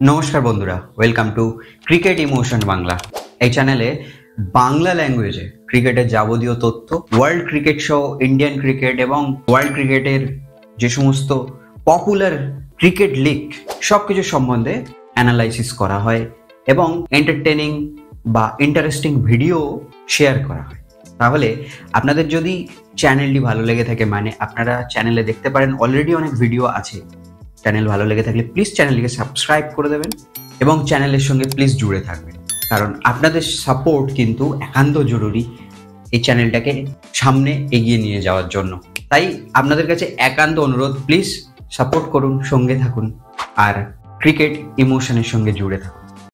নমস্কার বন্ধুরা welcome to cricket emotion Bangla এই চ্যানেলে বাংলা ল্যাঙ্গুয়েজে ক্রিকেটের যাবতীয় তথ্য ওয়ার্ল্ড ক্রিকেট সহ ইন্ডিয়ান ক্রিকেট এবং ওয়ার্ল্ড ক্রিকেটের যে সমস্ত পপুলার ক্রিকেট লিগ সব কিছু সম্বন্ধে অ্যানালাইসিস করা হয় এবং এন্টারটেনিং বা ইন্টারেস্টিং ভিডিও শেয়ার করা হয়। তাহলে আপনাদের যদি চ্যানেলটি ভালো লেগে থাকে মানে আপনারা চ্যানেলে দেখতে পারেন অলরেডি অনেক ভিডিও আছে। চ্যানেল ভালো লেগে থাকলে প্লিজ চ্যানেলটিকে সাবস্ক্রাইব করে দেবেন এবং চ্যানেলের সঙ্গে প্লিজ জুড়ে থাকবেন। কারণ আপনাদের সাপোর্ট কিন্তু একান্ত জরুরি এই চ্যানেলটাকে সামনে এগিয়ে নিয়ে যাওয়ার জন্য। তাই আপনাদের কাছে একান্ত অনুরোধ প্লিজ সাপোর্ট করুন, সঙ্গে থাকুন আর ক্রিকেট ইমোশনের সঙ্গে জুড়ে থাকুন।